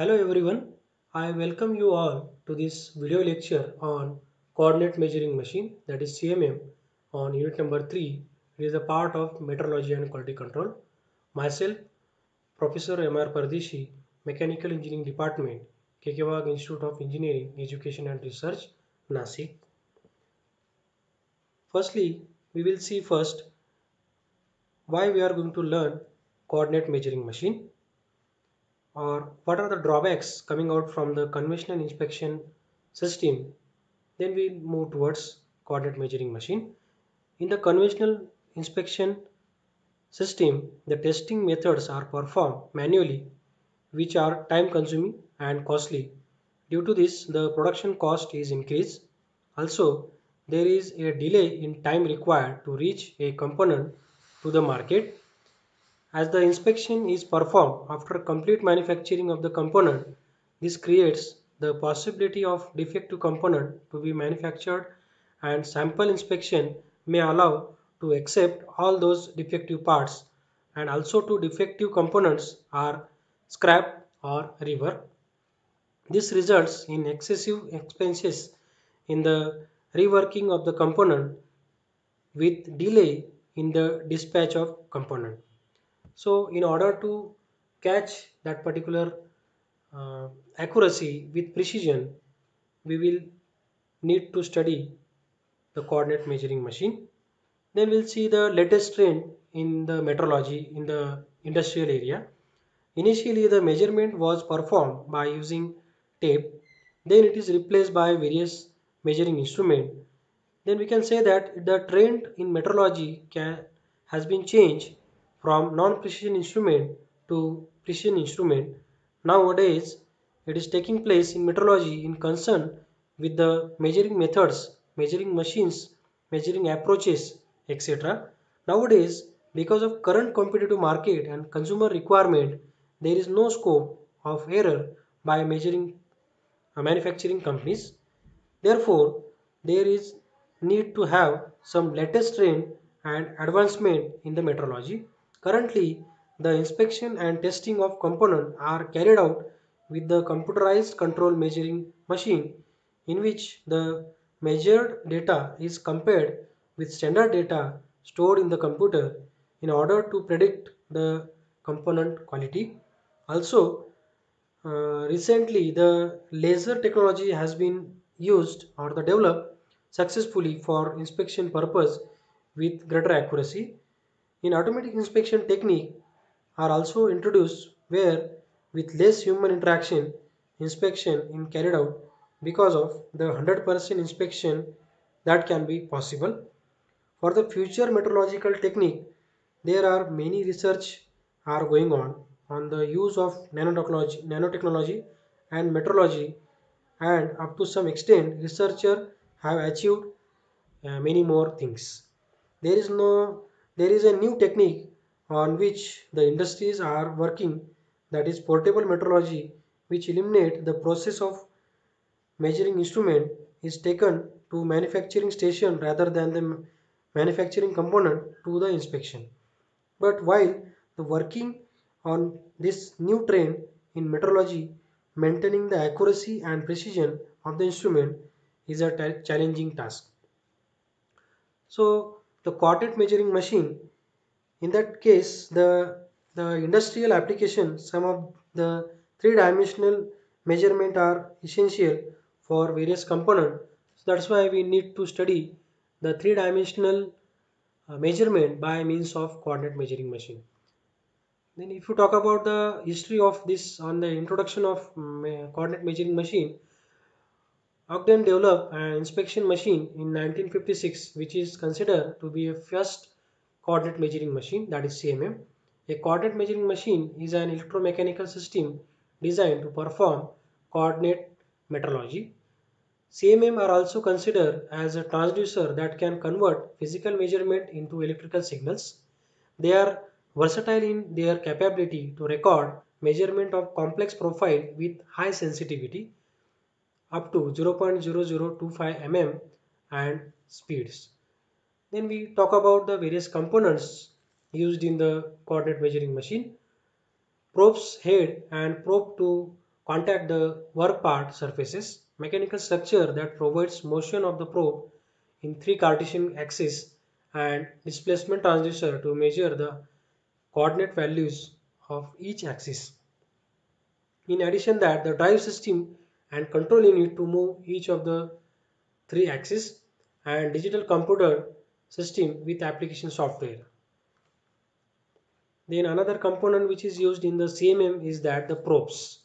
Hello everyone, I welcome you all to this video lecture on coordinate measuring machine that is CMM on unit number 3. It is a part of metrology and quality control. Myself, Professor M.R. Pardeshi, Mechanical Engineering Department, K. K. Wagh Institute of Engineering, Education and Research, Nasik. Firstly, we will see first why we are going to learn coordinate measuring machine or what are the drawbacks coming out from the conventional inspection system? Then we move towards coordinate measuring machine. In the conventional inspection system the testing methods are performed manually which are time consuming and costly. Due to this the production cost is increased. Also there is a delay in time required to reach a component to the market as the inspection is performed after complete manufacturing of the component, this creates the possibility of defective component to be manufactured and sample inspection may allow to accept all those defective parts and also to defective components are scrapped or reworked. This results in excessive expenses in the reworking of the component with delay in the dispatch of component. So in order to catch that particular uh, accuracy with precision, we will need to study the coordinate measuring machine. Then we'll see the latest trend in the metrology in the industrial area. Initially the measurement was performed by using tape. Then it is replaced by various measuring instrument. Then we can say that the trend in metrology can, has been changed from non-precision instrument to precision instrument. Nowadays, it is taking place in metrology in concern with the measuring methods, measuring machines, measuring approaches, etc. Nowadays, because of current competitive market and consumer requirement, there is no scope of error by measuring uh, manufacturing companies. Therefore, there is need to have some latest trend and advancement in the metrology. Currently, the inspection and testing of components are carried out with the computerized control measuring machine in which the measured data is compared with standard data stored in the computer in order to predict the component quality. Also, uh, recently the laser technology has been used or the developed successfully for inspection purpose with greater accuracy in automatic inspection technique are also introduced where with less human interaction inspection is carried out because of the 100% inspection that can be possible. For the future metrological technique, there are many research are going on on the use of nanotechnology, nanotechnology and metrology and up to some extent researchers have achieved uh, many more things. There is no there is a new technique on which the industries are working that is portable metrology which eliminate the process of measuring instrument is taken to manufacturing station rather than the manufacturing component to the inspection. But while the working on this new trend in metrology, maintaining the accuracy and precision of the instrument is a challenging task. So the coordinate measuring machine in that case the the industrial application some of the three-dimensional measurement are essential for various components. So that's why we need to study the three-dimensional uh, measurement by means of coordinate measuring machine. Then if you talk about the history of this on the introduction of um, coordinate measuring machine Ogden developed an inspection machine in 1956 which is considered to be a first coordinate measuring machine that is CMM. A coordinate measuring machine is an electromechanical system designed to perform coordinate metrology. CMM are also considered as a transducer that can convert physical measurement into electrical signals. They are versatile in their capability to record measurement of complex profile with high sensitivity up to 0.0025 mm and speeds. Then we talk about the various components used in the coordinate measuring machine. Probe's head and probe to contact the work part surfaces, mechanical structure that provides motion of the probe in three Cartesian axes and displacement transducer to measure the coordinate values of each axis. In addition that the drive system and control unit to move each of the three axes and digital computer system with application software. Then another component which is used in the CMM is that the probes.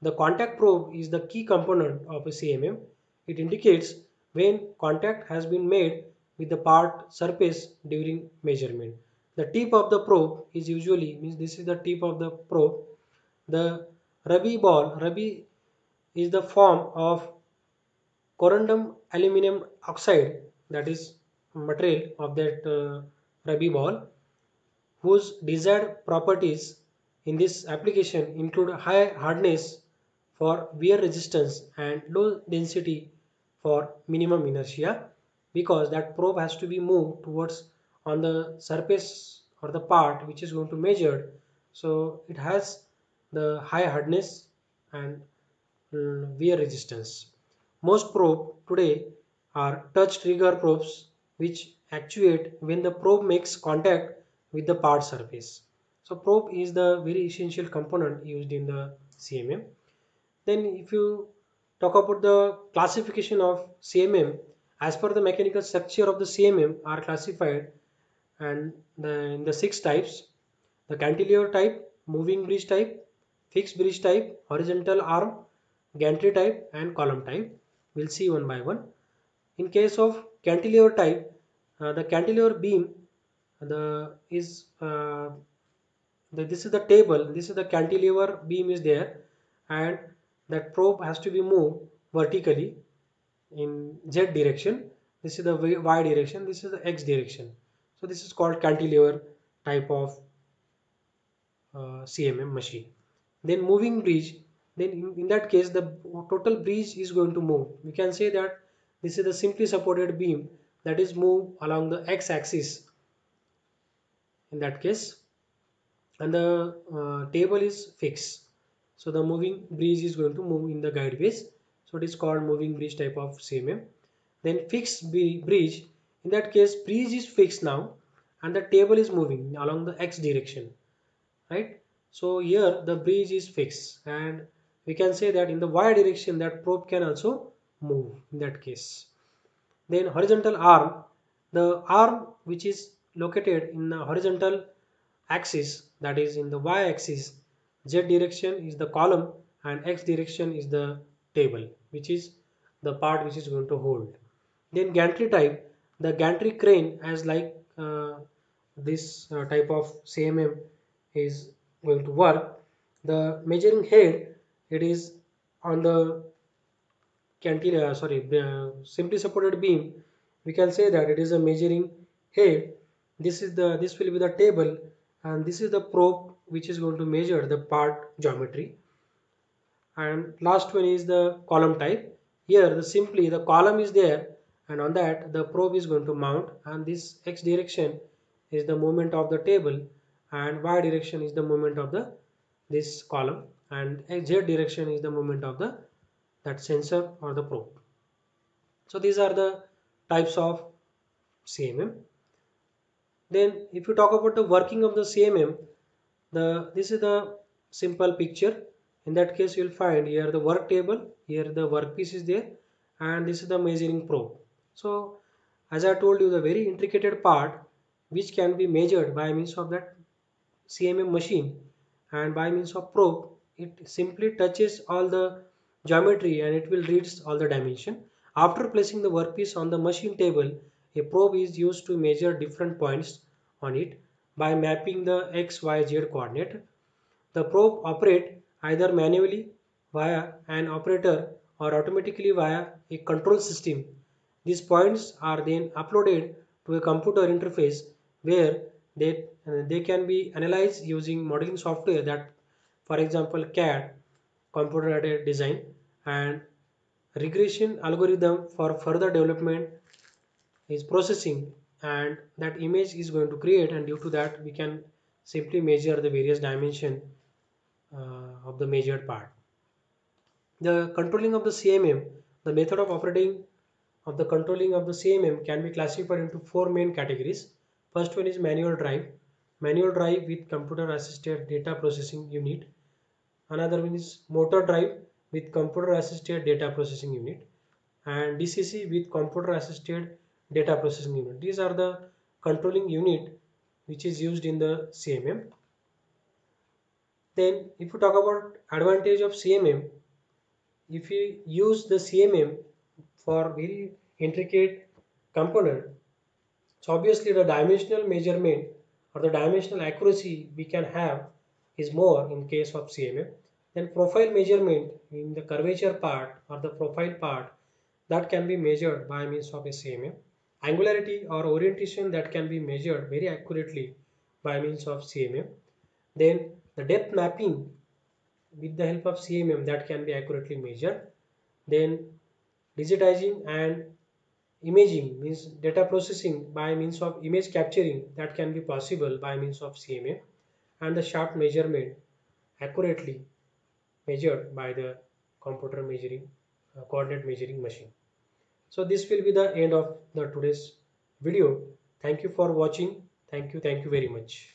The contact probe is the key component of a CMM. It indicates when contact has been made with the part surface during measurement. The tip of the probe is usually means this is the tip of the probe. The ruby ball, ruby is the form of corundum aluminum oxide that is material of that uh, ball whose desired properties in this application include high hardness for wear resistance and low density for minimum inertia because that probe has to be moved towards on the surface or the part which is going to measure. So it has the high hardness and wear resistance most probe today are touch trigger probes which actuate when the probe makes contact with the part surface. So probe is the very essential component used in the CMM. Then if you talk about the classification of CMM, as per the mechanical structure of the CMM are classified and the, in the six types, the cantilever type, moving bridge type, fixed bridge type, horizontal arm, gantry type and column type. We'll see one by one. In case of cantilever type, uh, the cantilever beam the is uh, the, this is the table this is the cantilever beam is there and that probe has to be moved vertically in z direction this is the y direction this is the x direction so this is called cantilever type of uh, cmm machine then moving bridge then in, in that case the total bridge is going to move. We can say that this is the simply supported beam that is moved along the x-axis. In that case and the uh, table is fixed. So the moving bridge is going to move in the guide base. So it is called moving bridge type of CMM then fixed bridge in that case bridge is fixed now and the table is moving along the x direction right? So here the bridge is fixed and we can say that in the y direction that probe can also move in that case. Then horizontal arm the arm which is located in the horizontal axis that is in the y axis z direction is the column and x direction is the table which is the part which is going to hold. Then gantry type the gantry crane as like uh, this uh, type of CMM is going to work. The measuring head it is on the cantilever uh, sorry uh, simply supported beam. We can say that it is a measuring head. This is the this will be the table and this is the probe which is going to measure the part geometry. And last one is the column type. Here the simply the column is there and on that the probe is going to mount and this x direction is the movement of the table and y direction is the movement of the this column and z direction is the movement of the that sensor or the probe so these are the types of CMM then if you talk about the working of the CMM, the this is the simple picture. In that case, you will find here the work table, here the workpiece is there, and this is the measuring probe. So as I told you, the very intricate part which can be measured by means of that CMM machine and by means of probe, it simply touches all the geometry and it will read all the dimension. After placing the workpiece on the machine table, a probe is used to measure different points on it by mapping the x, y, z coordinate. The probe operate either manually via an operator or automatically via a control system. These points are then uploaded to a computer interface where they, they can be analyzed using modeling software that for example CAD computer aided design and regression algorithm for further development is processing and that image is going to create and due to that we can simply measure the various dimension uh, of the measured part The controlling of the CMM, the method of operating of the controlling of the CMM can be classified into four main categories. First one is manual drive. Manual drive with computer assisted data processing unit. Another one is motor drive with computer assisted data processing unit and DCC with computer assisted data processing unit. These are the controlling unit which is used in the CMM. Then if you talk about advantage of CMM, if you use the CMM for very intricate component, so obviously the dimensional measurement or the dimensional accuracy we can have is more in case of CMM. Then profile measurement in the curvature part or the profile part that can be measured by means of a CMM. Angularity or orientation that can be measured very accurately by means of CMM. Then the depth mapping with the help of CMM that can be accurately measured. Then digitizing and imaging means data processing by means of image capturing that can be possible by means of CMM and the shaft measurement accurately measured by the computer measuring uh, coordinate measuring machine. So this will be the end of the today's video. Thank you for watching. Thank you. Thank you very much.